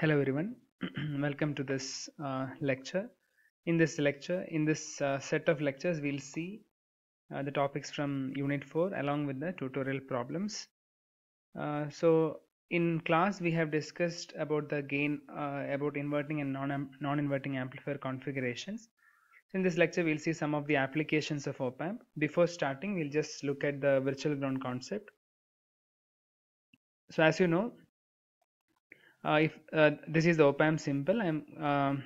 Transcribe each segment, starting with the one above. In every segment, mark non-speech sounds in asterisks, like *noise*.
Hello everyone, *clears throat* welcome to this uh, lecture. In this lecture, in this uh, set of lectures, we'll see uh, the topics from Unit 4 along with the tutorial problems. Uh, so in class, we have discussed about the gain, uh, about inverting and non- non-inverting amplifier configurations. So in this lecture, we'll see some of the applications of op-amp. Before starting, we'll just look at the virtual ground concept. So as you know, if uh, this is the op-amp symbol, I'm um,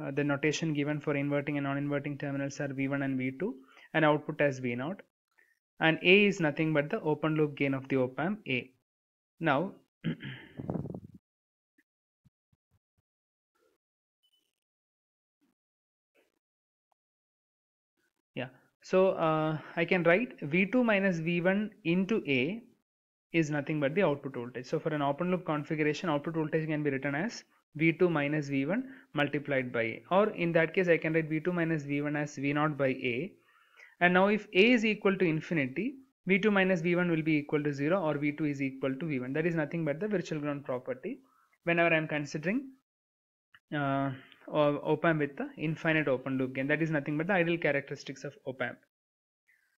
uh, the notation given for inverting and non-inverting terminals are V1 and V2 and output as V0 and A is nothing but the open loop gain of the op-amp A. Now *clears throat* yeah so uh, I can write V2 minus V1 into A is nothing but the output voltage. So for an open loop configuration, output voltage can be written as V2 minus V1 multiplied by A. Or in that case, I can write V2 minus V1 as V0 by A. And now if A is equal to infinity, V2 minus V1 will be equal to 0 or V2 is equal to V1. That is nothing but the virtual ground property whenever I am considering uh, op-amp with the infinite open loop gain. That is nothing but the ideal characteristics of op-amp.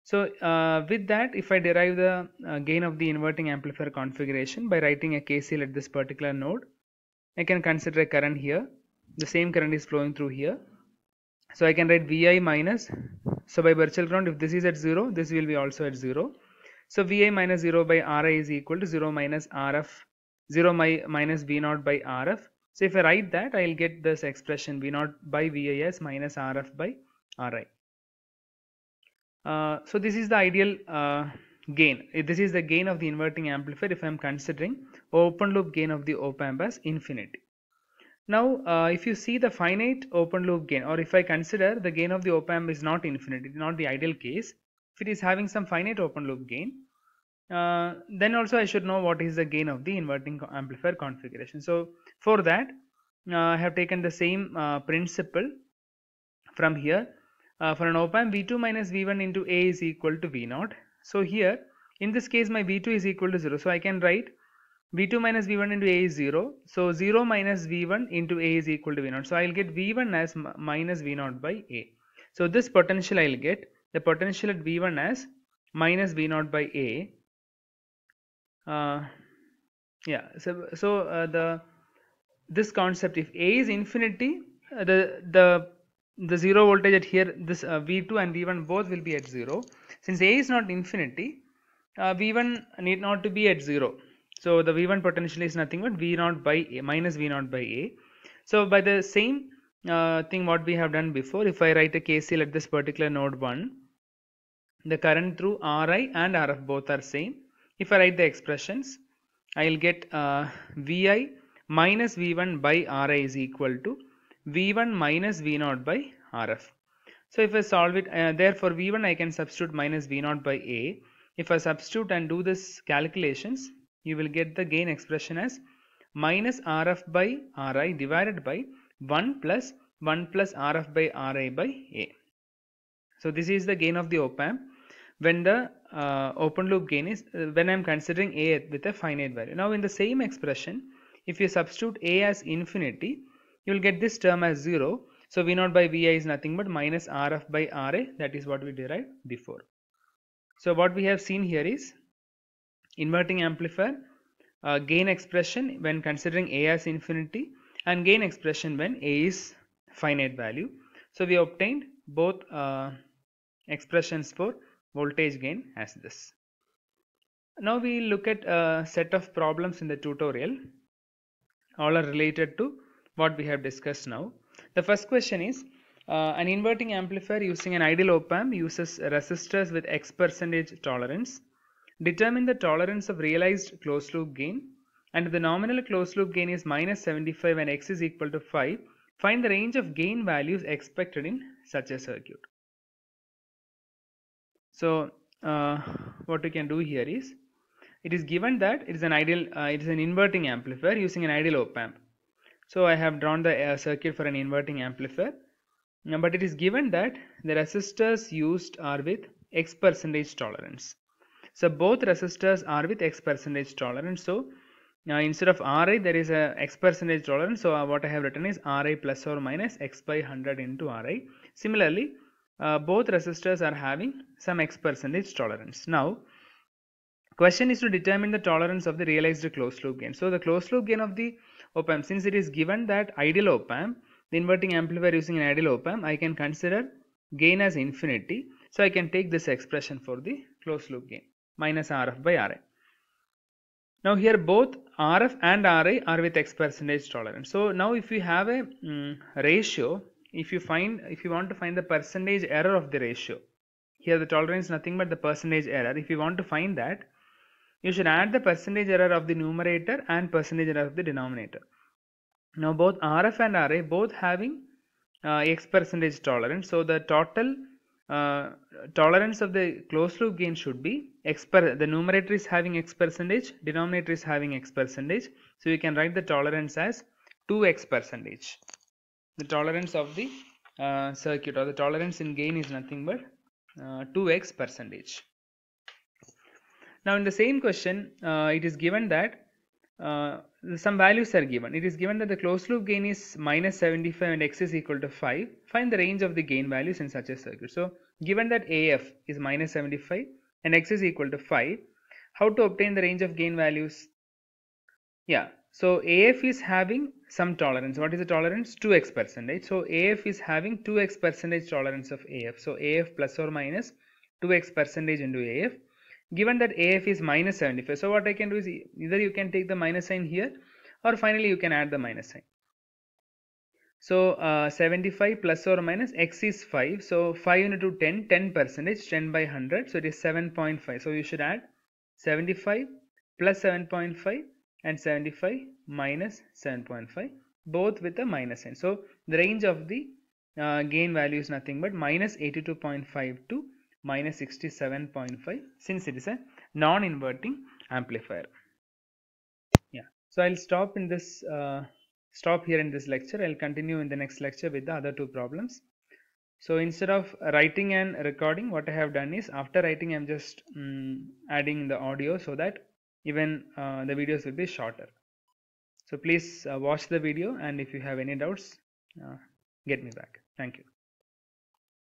So uh, with that, if I derive the uh, gain of the inverting amplifier configuration by writing a KCL at this particular node, I can consider a current here. The same current is flowing through here. So I can write Vi minus, so by virtual ground, if this is at 0, this will be also at 0. So Vi minus 0 by Ri is equal to 0 minus Rf, 0 my, minus V0 by Rf. So if I write that, I will get this expression V0 by VIS minus Rf by Ri. Uh, so this is the ideal uh, gain. This is the gain of the inverting amplifier if I am considering open loop gain of the op amp as infinity. Now uh, if you see the finite open loop gain or if I consider the gain of the op amp is not infinity, not the ideal case, if it is having some finite open loop gain, uh, then also I should know what is the gain of the inverting amplifier configuration. So for that uh, I have taken the same principle from here uh, for an op-amp v2 minus v1 into a is equal to v0 so here in this case my v2 is equal to 0 so I can write v2 minus v1 into a is 0 so 0 minus v1 into a is equal to v0 so I'll get v1 as minus v0 by a. So this potential I'll get the potential at v1 as minus v0 by a. Uh, yeah so so uh, the this concept if a is infinity uh, the the the zero voltage at here this uh, v2 and v1 both will be at zero. Since a is not infinity uh, v1 need not to be at zero. So the v1 potential is nothing but v0 by a minus v0 by a. So by the same uh, thing what we have done before if i write a kcl at this particular node 1 the current through ri and rf both are same. If i write the expressions i will get vi minus v1 by ri is equal to v1 minus v0 by rf so if i solve it uh, therefore v1 i can substitute minus v0 by a. If i substitute and do this calculations you will get the gain expression as minus rf by ri divided by 1 plus 1 plus rf by ri by a. So this is the gain of the op amp when the uh, open loop gain is uh, when i am considering a with a finite value. Now in the same expression if you substitute a as infinity you will get this term as 0 so v0 by vi is nothing but minus rf by ra that is what we derived before. So what we have seen here is inverting amplifier uh, gain expression when considering a as infinity and gain expression when a is finite value. So we obtained both uh, expressions for voltage gain as this. Now we look at a set of problems in the tutorial. All are related to what we have discussed now. The first question is uh, an inverting amplifier using an ideal op amp uses resistors with X percentage tolerance. Determine the tolerance of realized closed loop gain and the nominal closed loop gain is minus 75 and X is equal to 5, find the range of gain values expected in such a circuit. So uh, what we can do here is it is given that it is an ideal uh, it is an inverting amplifier using an ideal op amp so I have drawn the uh, circuit for an inverting amplifier. Now, but it is given that the resistors used are with X percentage tolerance. So both resistors are with X percentage tolerance. So uh, instead of Ri there is a x percentage tolerance so uh, what I have written is Ri plus or minus x by 100 into Ri. Similarly uh, both resistors are having some x percentage tolerance. Now question is to determine the tolerance of the realized closed loop gain. So the closed loop gain of the op amp since it is given that ideal op amp the inverting amplifier using an ideal op amp I can consider gain as infinity so I can take this expression for the closed loop gain minus Rf by Ra. Now here both RF and Ra are with X percentage tolerance. So now if you have a um, ratio, if you find, if you want to find the percentage error of the ratio, here the tolerance is nothing but the percentage error. If you want to find that, you should add the percentage error of the numerator and percentage error of the denominator. Now both RF and RA both having uh, X percentage tolerance. So the total uh, tolerance of the closed loop gain should be x per the numerator is having x percentage denominator is having x percentage so you can write the tolerance as 2x percentage the tolerance of the uh, circuit or the tolerance in gain is nothing but uh, 2x percentage now in the same question uh, it is given that uh, some values are given. It is given that the closed loop gain is minus 75 and x is equal to 5. Find the range of the gain values in such a circuit. So, given that AF is minus 75 and x is equal to 5, how to obtain the range of gain values? Yeah, so AF is having some tolerance. What is the tolerance? 2x percentage. So, AF is having 2x percentage tolerance of AF. So, AF plus or minus 2x percentage into AF given that AF is minus 75 so what I can do is either you can take the minus sign here or finally you can add the minus sign. So uh, 75 plus or minus x is 5 so 5 into 10 10 percentage 10 by 100 so it is 7.5 so you should add 75 plus 7.5 and 75 minus 7.5 both with a minus sign. So the range of the uh, gain value is nothing but minus 82.5 to minus 67.5 since it is a non-inverting amplifier. Yeah. So i'll stop in this uh, stop here in this lecture. I'll continue in the next lecture with the other two problems. So instead of writing and recording what i have done is after writing i'm just um, adding the audio so that even uh, the videos will be shorter. So please uh, watch the video and if you have any doubts uh, get me back. Thank you